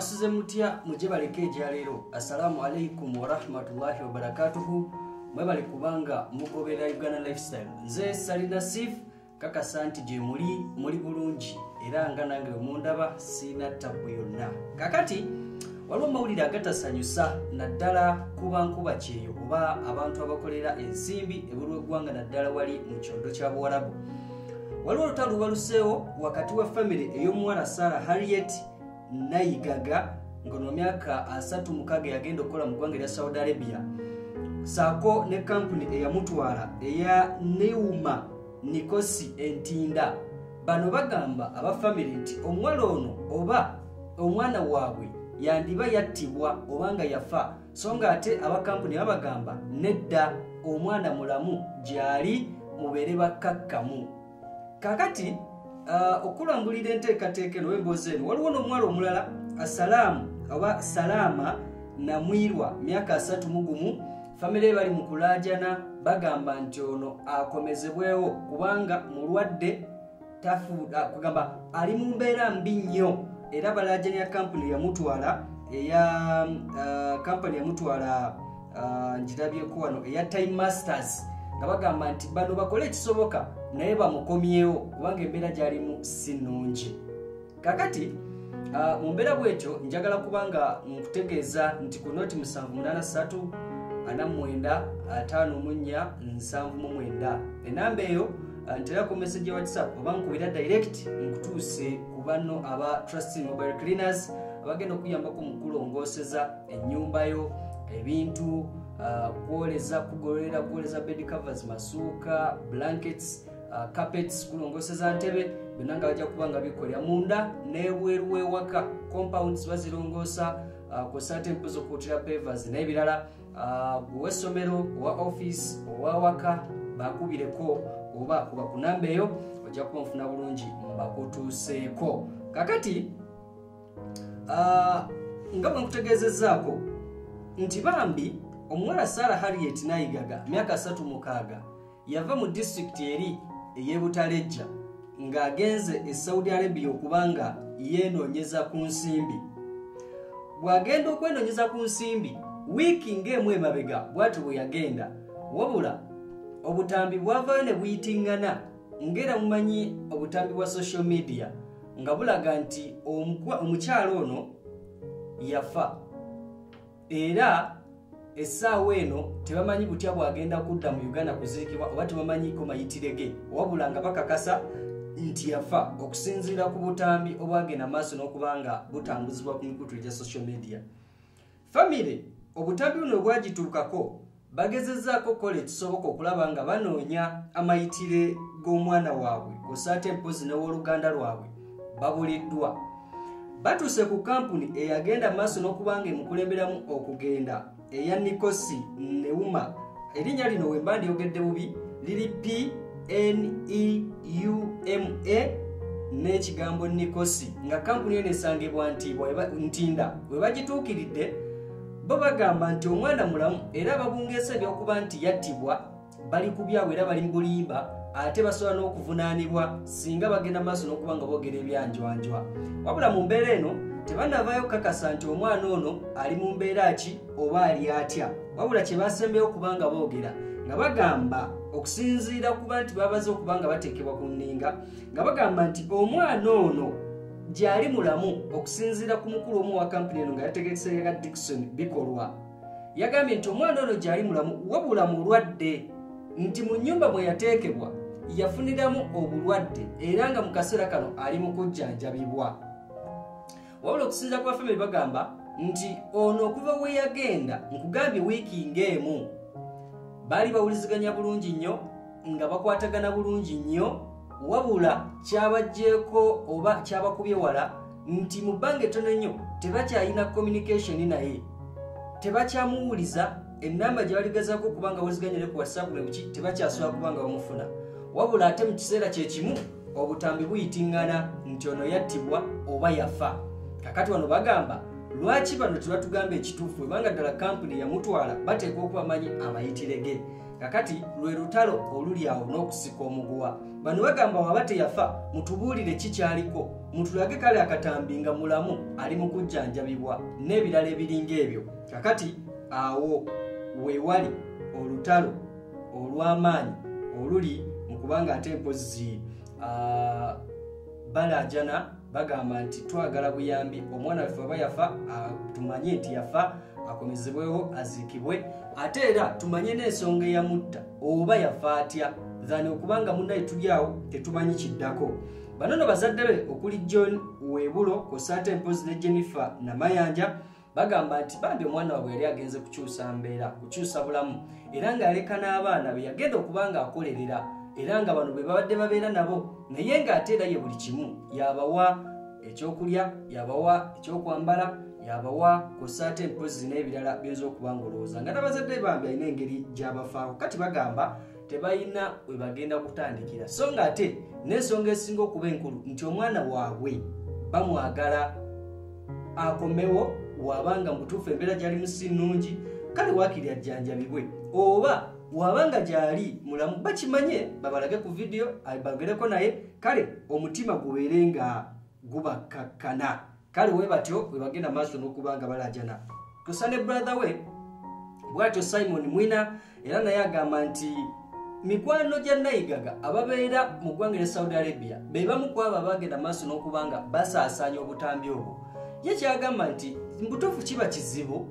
mwasuze mutya mujye baleka egyaleero assalamu alaikum warahmatullahi wabarakatuhu. Mwebale kubanga mugobera uganda lifestyle. Nze salina sif kakasa nti gye muli muli bulungi. Era nga nange wemundaba siina tabu yonna. Kakati waliwo mawulire agatasanyusa naddala kuba nkuba kyeyo oba abantu abakolera ensimbi ebuli weggwanga naddala wali mu kyondo kya buwalabu waliwo olutalo lubaluseewo wakati wa famire ey'omuwala sara harriet nayigaga ngaono myaka asatu mukaga yagenda okukola mu ggwanga erya saudi arabia. Saako ne kampuni eyamutwala eya neuma nikosi entinda. Bano bagamba abafamire nti omuwala ono oba omwana waabwe yandiba yattibwa obanga yafa so nga ate abakampuni babagamba nedda omwana mulamu gyali mubeere bakkakkamu kakati uh, okulambulira enteekateeka eno wemboozi eno waliwo n'omuwala omulala asalaamu oba salaama namwirwa myaka asatu mu gumu famire bali mu kulaajana bagamba nti ono akomezebwewo kubanga mulwadde kugamba ali mu mbeera mbi nnyo. Era balaajani ya kampuni yamutwala eya uh, kampani yamutwala njirabyeko wano eya time masters nga bagamba nti bano bakole ekisoboka naye bamukomyewo kubanga embeera gyalimu si nnungi. Kakati uh, mu mbeera bwetyo njagala kubanga nkutegeeza nti ku noti 783 54 enamba eyo ntera ku message ya whatsapp oba nkubira direct nkutuuse ku banno aba trusting mobile cleaners abagenda okuyambako mu kulongooseza ennyumbayo ebintu kwoleza kugololera kwoleza bed covers masuuka blankets uh, carpets kulongooseza ntebe byonna nga bajja kuba nga bikolera munda nebweru wewaka compounds bazirongoosa uh, kosa tempo zokuutira pavers n'ebirala. Uh, owessomero owa office owawaka bakubireko oba kuba ku namba eyo ojja kuba nfuna bulungi mbakutuuseeko. Kakati uh, nga bwe nkutegeezezaako nti bambi omuwala sara harriet nayigaga myaka 36 yava mu disitulikiti eri ey'ebutalejja ng'agenze e saudi arabia okubanga yeenoonyeza ku nsimbi. Bw'agenda okwenoonyeza ku nsimbi wiiki ng'emu emabega bw'ati bwe yagenda wabula obutambi bwavayo ne buyitiŋŋana ng'era mumanyi obutambi bwa social media nga bulaga nti omukyalo ono yafa. Era essaawa eno tebamanyi butya bwagenda kudda mu uganda kuziikibwa oba tebamanyiko mayitirege wabula nga bakakasa nti yafa okusinziira ku butambi obwagenda maaso n'okuba nga butambuzibwa ku mikutu egya social media. Famire obutambi buno obwagituukako bagezezaako okukola ekisoboka okulaba nga banoonya amayitire g'omwana waabwe osaate empozi n'owooluganda lwabwe babuliddwa. Batuuse ku kampuni eyagenda maaso n'okuba nga emukulemberamu okugenda eya nikosi neuma erinnya lino wemba ndyogedde bubi liri pneuma n'ekigambo nikosi nga kampuni eno esangibwa ntinda we bagituukiridde bo bagamba nti omwana mulamu era babungeesa ebyokuba nti yattibwa bali ku byawe era bali mu bulimba ate basobola n'okuvunaanibwa singa bagenda maaso n'okuba nga boogera ebyanjwanjwa. Wabula mu mbeera eno tebanavaayo kukakasa nti omwana ono ali mu mbeera ki oba ali atya? Wabula kye basembeyo okuba nga boogera nga bagamba okusinziira kuba nti babaze okuba nga bateekebwa ku nninga nga bagamba nti omwana ono gyali mulamu okusinziira ku mukulu omu wa kampuni eno nga yategesereka dikson bikolwa. Yagambye nti omwana ono gyali mulamu wabula mulwadde nti mu nnyumba mwe yateekebwa yafuniramu obulwadde era nga mu kaseera kano ali mu kujjanjabibwa wabula okusinziira ku bafamire bagamba nti ono okuva we yagenda nkugambye wiiki ng'emu. Baali bawuliziganya bulungi nnyo nga bakwatagana bulungi nnyo wabula kyabajjeeko oba kyabakubye wala nti mu bbanga ettono ennyo tebakyalina communication naye. Tebakyamuwuliza enamba gye baligezaako okuba nga bawuliziganyire ku whatsapp ne buki tebakyasobola kuba nga bamufuna wabula ate mu kiseera kyekimu obutambi buyitiŋŋana nti ono yattibwa oba yafa kakati wano bagamba lwaki bano tebatugamba ekituufu ebanga ddala kampuni yamutwala bateekwa okubamanyi amayitirege kakati lwe lutalo oluli awo n'okusika omuguwa. Bano bagamba waba teyafa mutubuulire kikyaliko mutulage kale akatambi nga mulamu ali mu kujjanjabibwa n'ebirala ebiringa ebyo. Kakati awo weewali olutalo olw'amaanyi oluli mu kubanga ate mpozi balajana bagamba nti twagala buyambi omwana waffe aba yafa tumanye nti yafa akomezebwewo aziikibwe ate era tumanye n'ensonga eyamutta oba yafa atya? Thani okubanga munnaye tuli awo tetumanyi kiddako. Bano no bazadde be okuli john webulo kosate mpozi ne jennifer namayanja bagamba nti bambi omwana waabwe yali agenze kukyusa mbeera kukyusa bulamu era ng'aleka n'abaana be yagenda okuba nga akolerera era nga bano be babadde babeera nabo naye ng'ate era ye buli kimu yabawa ekyokulya yabawa ekyokwambala yabawa kosaate empozi n'ebirala byinza okuba nga olowooza nga nabazadde bambi alina engeri gy'abafaako kati bagamba tebalina we bagenda kutandikira. So nga ate n'ensonga esinga okuba enkulu nti omwana waabwe bamwagala akomewo wabanga mutuufu embeera gy'alimu si nnungi kale waakiri ajjanjabibwe oba wabanga gyali mulamu bakimanye babalage ku vidiyo bagereko naye kale omutima gubeere nga gubakkakkana kale we batyo we bagenda maaso n'okuba nga balajana kusa ne brother we. Bwatyo simon mwina era naye agamba nti mikwano gya nayigaga ababeera mu ggwanga lya saudi arabia be bamu ku abo abagenda maaso n'okuba nga basaasaanya obutambi obwo. Ye kyagamba nti mbutuufu kiba kizibu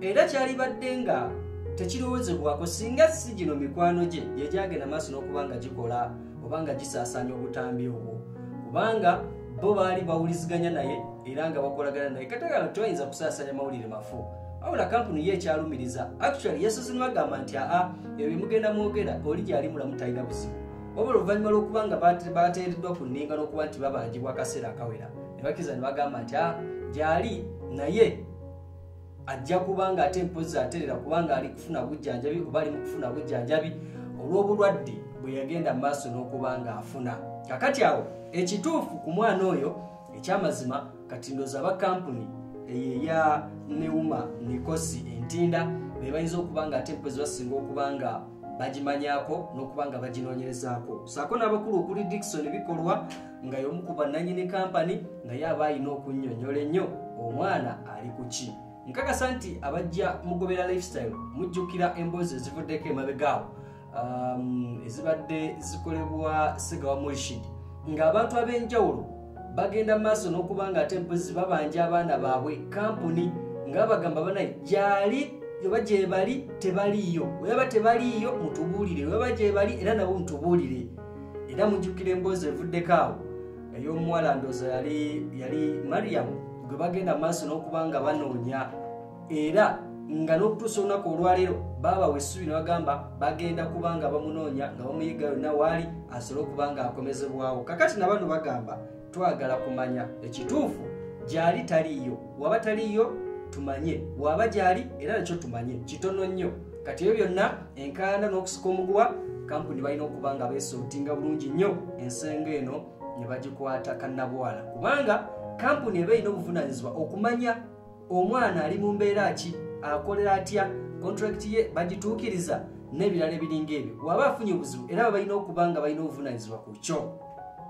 era kyalibadde nga tekirowoozebwako singa si gino mikwano gye gyegyagenda maaso n'okuba nga gikola oba nga gisaasaanya obutambi obwo. Kubanga bo baali bawuliziganya naye era nga bakolagana naye. Katagala tibayinza kusaasanya mawulire mafu. Wabula kampuni ye ekyalumiriza actually yesozi nibagamba nti aa ebyo bimugenda mwogera oli gyali mulamu talina buzibu. Wabula oluvannyuma lw'okuba nga bateereddwa ku nninga n'okuba nti babanjibwa akaseera akawera ne bakkiriza ne bagamba nti a gyali naye ajja kuba nga ate mpozi aterera kubanga ali kufuna bujjanjabi oba ali mu kufuna bujjanjabi olw'obulwadde bwe yagenda mu maaso n'okuba nga afuna kakati awo ekituufu ku mwana oyo ekyamazima kati ndoza aba kampuni eyo eya neuma nikosi entinda be bayinza okuba nga ate mpozi basinga okuba nga bagimanyako n'okuba nga baginoonyerezaako. Saako n'abakulu okuli dikson bikolwa nga y'omu ku bannanyini kampani naye aba ayina okunnyonnyola ennyo omwana ali ku ki nkakasa nti abajja mugobera lifestyle mujjukira emboozi ezivuddeko emabegaawo um, ezibadde zikolebwa segawa morishid ng'abantu ab'enjawulo bagenda maaso n'okuba nga ate mpozi babanja abaana baabwe kampuni nga bagamba banaye gyali oba gye bali tebaliiyo. Weba tebaliiyo mutubuulire. Weba gye bali era nabo mutubuulire. Era mujjukira emboozi evuddeko awo. Ey'omuwala ndooza yali mariyamu gwe bagenda maaso n'okuba nga banoonya. Era nga n'okutuusa olunaku olwaleero baabawa essubi ne bagamba bagenda kuba nga bamunoonya nga bamuyiga yonna waali asobole okuba nga akomezebwawo. Kakati na bano bagamba twagala kumanya ekituufu gyali taliiyo. Waba taliiyo tumanye. Waba gyali era nakyo tumanye. Kitono nnyo. Kati ebyo byonna enkaayana n'okusika omuguwa kampuni balina okuba nga beesootinga bulungi nnyo. Ensenga eno ne bagikwata kannabwala kubanga kampuni eba erina obuvunaanyizibwa okumanya omwana ali mu mbeera ki akolera atya kontrakiti ye bagituukiriza n'ebirala ebiringa ebyo. Waba afunye obuzibu era balina okuba nga balina obuvunaanyizibwa ku kyo.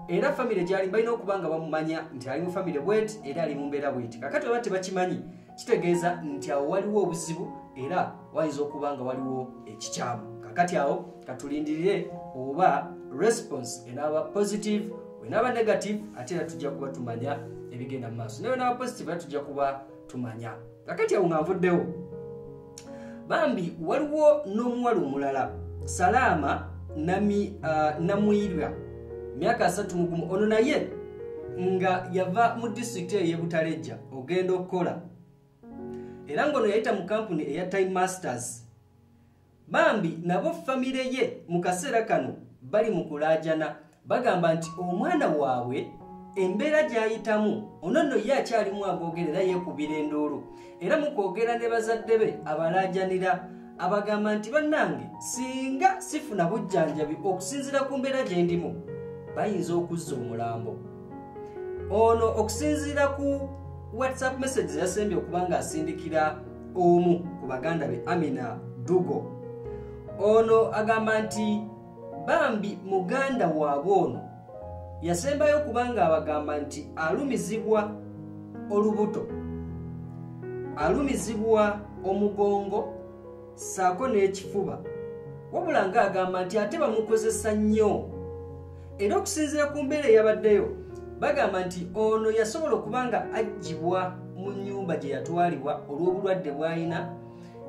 Era famire gyali balina okuba nga bamumanya nti ali mu famire bweti era ali mu mbeera bweti. Kakati oba tebakimanyi kitegeeza nti awo waliwo obuzibu era wayinza okuba nga waliwo ekikyamu. Kakati awo katulindirire oba response enaaba positive wenaaba negative ate era tujja kuba tumanya ebigenda mu maaso. Naye naaba positive era tujja kuba tumanya. Kakati awo nga nvuddewo bambi waliwo n'omuwala omulala salaama namwirwa uh, myaka asatu mugumu ono naye nga yava mu disitulikiti eyo yebutalejja ogenda okukola. Era ngaono yayita mu kampuni eya time masters. Bambi nabo famire ye mu kaseera kano bali mu kulaajana. Bagamba nti omwana waabwe embeera gy'ayitamu ono nno ye akyalimu agoogera era yeekubira enduulu era mu kwogera ne bazadde be abalaajanira abagamba nti bannange singa sifuna bujjanjabi okusinziira ku mbeera gye ndimu bayinza okuzza omulambo. Ono okusinziira ku whatsapp messages yasembye okuba nga asindikira omu ku baganda be amina dugo. Ono agamba nti bambi muganda waabwe ono yasembayo kubanga abagamba nti alumizibwa olubuto alumizibwa omugongo saako n'ekifuba. Wabula ngaagamba nti ate bamukozesa nnyo. Era okusinziira ku mbeera eyabaddeyo bagamba nti ono yasobola okuba nga aggyibwa mu nnyumba gye yatwalibwa olw'obulwadde bw'alina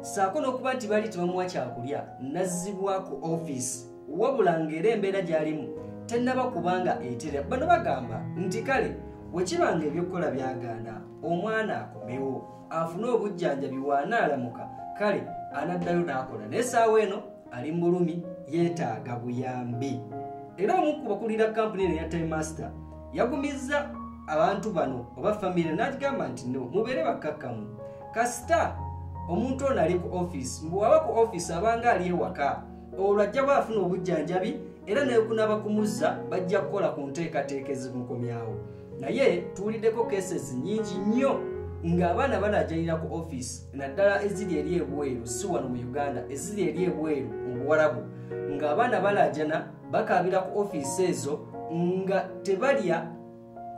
saako n'okuba nti baali tebamuwa kyakulya nazzibwa ku ofiisi. Wabula ng'era embeera gy'alimu tennaba kubanga etera. Bano bagamba nti kale wekibanga ebyokukola byagaana omwana akomewo afune obujjanjabi waanaalamuka kale anaddayo n'akola. Naye saawa eno ali mu bulumi yeetaaga buyambi. Era omu ku bakulira kampuni eno eya timemaster yagumizza abantu bano oba famire n'agamba nti no mubeere bakkakkamu. Kasita omuntu ono ali ku ofiisi mbwaba ku ofiisi abanga ali ewaka olwo ajja baafuna obujjanjabi era nekunaba kumuzza bajja kukola ku nteekateeka ezimukomyawo naye tuwuliddeko cases nyingi nnyo ng'abaana balajanira ku ofiisi naddala eziri eri ebweru si wano mu uganda eziri eri ebweru mu buwarabu ng'abaana balajana bakaabira ku ofiisi ezo nga tebalya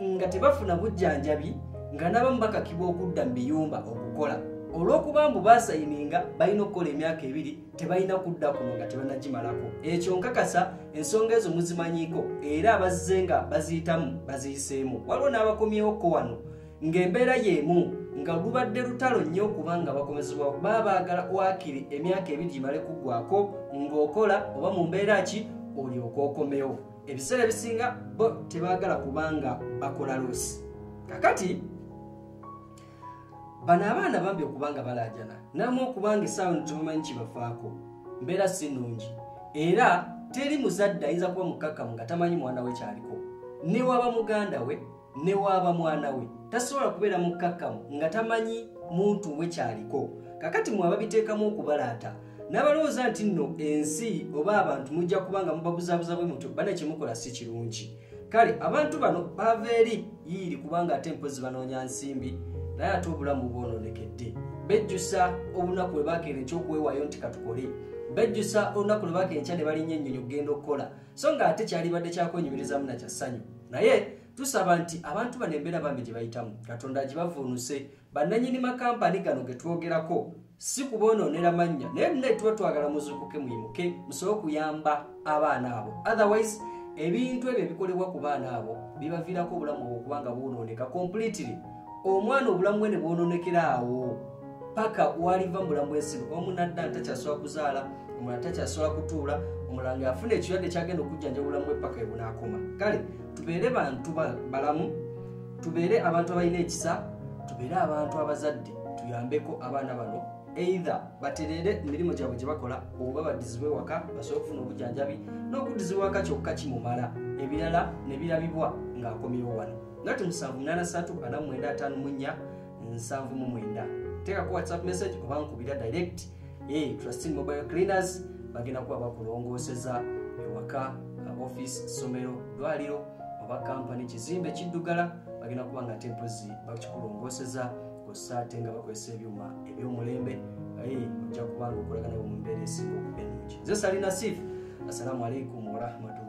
nga tebafuna bujjanjabi nga n'abamu bakakibwa okudda mu biyumba okukola olw'okuba mbu basayininga balina okukola emyaka ebiri tebalina kudda kuno nga tebanagimalako ekyo nkakasa ensonga ezo muzimanyiiko era abazze nga baziyitamu baziyiseemu. Waliwo n'abakomyewoko wano ng'embeera y'emu nga lubadde lutalo nnyo okubanga bakomezebwa baba baagala wakiri emyaka ebiri gimale kuggwako ng'okola oba mu mbeera ki olyoka okomewo. Ebiseera ebisinga bo tebaagala kubanga bakola luusi kakati bano abaana bambi okubanga balajana namu okubanga essaawa nitubamanyi kibafaako. Mbeera si nnungi. Era teri muzadde ayinza kuba mukakkamu nga tamanyi mwana we kyaliko. Newaaba muganda we newaaba mwana we. Tasobola kubeera mukakkamu nga tamanyi muntu we kyaliko. Kakati mwe ababiteekamu okubalaata n'abalowooza nti nno ensi oba abantu mujja kuba nga mubabuzaabuza bwe mutyo bane kyemukola si kirungi. Kale abantu bano baava eri yiiri kubanga ate mpozi banoonya nsimbi naye ate obulamu bwononekedde bejjusa obunaku bwe bakeera ekyokuweewayo nti katukole. Bejjusa olunaku lwe bakeera enkya ne balinnya ennyonyi okugenda okukola. So nga ate kyalibadde kyakwenyumirizamu nakyassanyu naye tusaba nti abantu bano embeera bambi gye bayitamu katonda gibavuunuse bannanyini makampani gano ge twogerako si kubonoonera mannya. Naye munaye tuba twagala muzuukuke mwimuke musobole okuyamba abaana abo. Otherwise ebintu ebyo ebikolebwa ku baana abo bibaviirako obulamu obwo okubanga bwonooneka completely omwana obulamu bwe ne bwononekera awo paka waliva mu bulamu bwensibe omu nadda ntakyasobola kuzaala omulala takyasobola kutuula omulala ngaafuna ekirwadde kyagenda okujjanja obulamu bwe paka ebunaakoma kale tubeere bantu balamu tubeere abantu abalina ekisa tubeere abantu abazadde tuyambeko abaana bano. Eitha baterere emirimu gyabwe gye bakola oba baddizibwe waka basobole okufuna obujjanjabi n'okuddizibwa waka kyokka kimumala. Ebirala ne birabibwa ng'akomyewo wano ngati 783 teekako whatsapp message oba nkubira direct e trustin mobile cleaners. Bagenda kuba bakulongooseza ewaka office somero dwaliro oba kampany kizimbe kiddugala. Bagenda kuba nga tempozi bakikulongooseza kosa ate nga bakozesa ebyuma ebyomulembe. Ojja kubanga okolagana mu mbeera esinga okuba ennungi nze salina sif assalamu alaikum warahmatullahi